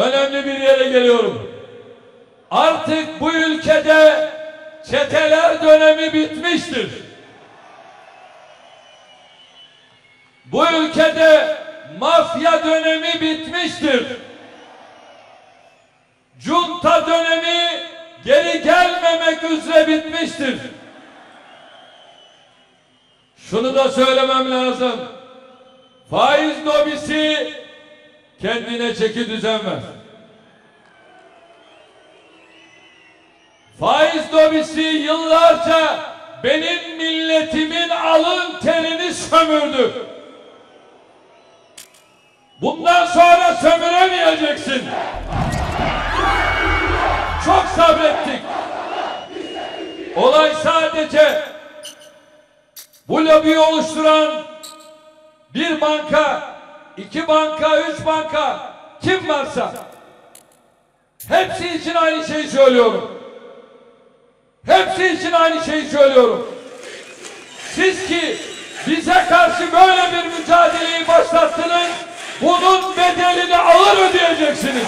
önemli bir yere geliyorum. Artık bu ülkede çeteler dönemi bitmiştir. Bu ülkede mafya dönemi bitmiştir. Junta dönemi geri gelmemek üzere bitmiştir. Şunu da söylemem lazım. Faiz lobisi kendine çeki düzen ver. Faiz lobisi yıllarca benim milletimin alın terini sömürdü. Bundan sonra sömüremeyeceksin. Çok sabrettik. Olay sadece bu lobiyi oluşturan bir banka, iki banka, üç banka kim varsa hepsi için aynı şeyi söylüyorum. Hepsi için aynı şeyi söylüyorum. Siz ki bize karşı böyle bir mücadeleyi başlattınız, bunun bedelini ağır ödeyeceksiniz.